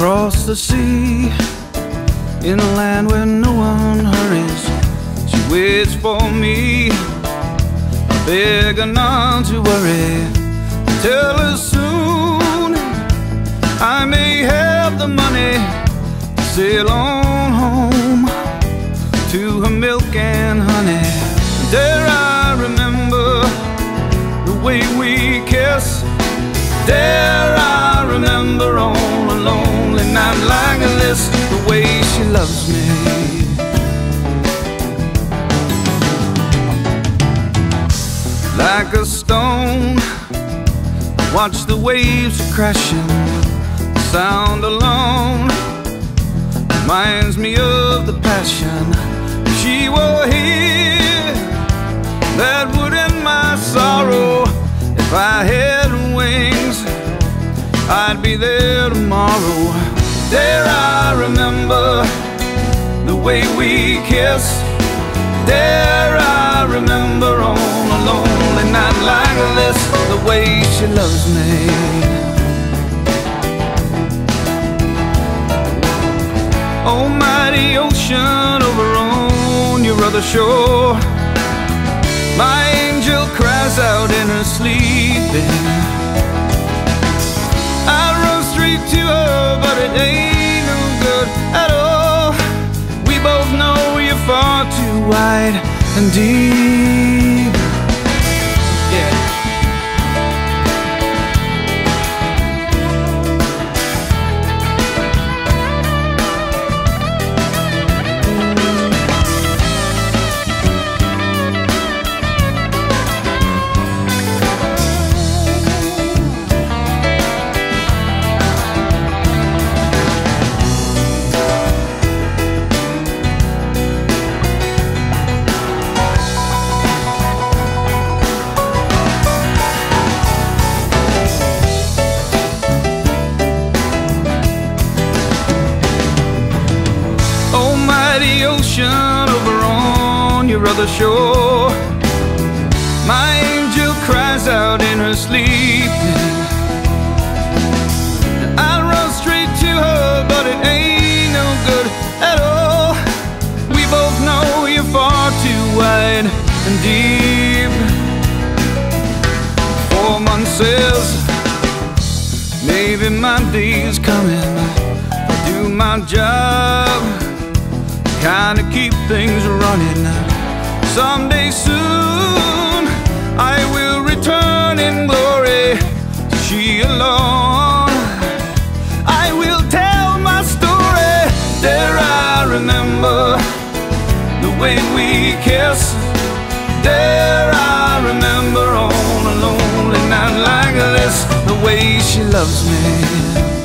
across the sea in a land where no one hurries. She waits for me. I beg her not to worry. Tell her soon I may have the money to sail on home to her milk and honey. There I remember the way we kiss. There like this, the way she loves me. Like a stone, watch the waves crashing. The sound alone reminds me of the passion. She wore here, that would end my sorrow. If I had wings, I'd be there tomorrow. There I remember the way we kissed. There I remember on a lonely night like this, the way she loves me. Oh, Almighty ocean over on your other shore. Wide and Almighty ocean over on your other shore. My angel cries out in her sleep. I run straight to her, but it ain't no good at all. We both know you're far too wide and deep. Four months says maybe my day's coming. I Do my job kinda keep things running. Someday soon I will return in glory to she alone. I will tell my story. There I remember the way we kiss. There I remember on a lonely night like this, the way she loves me.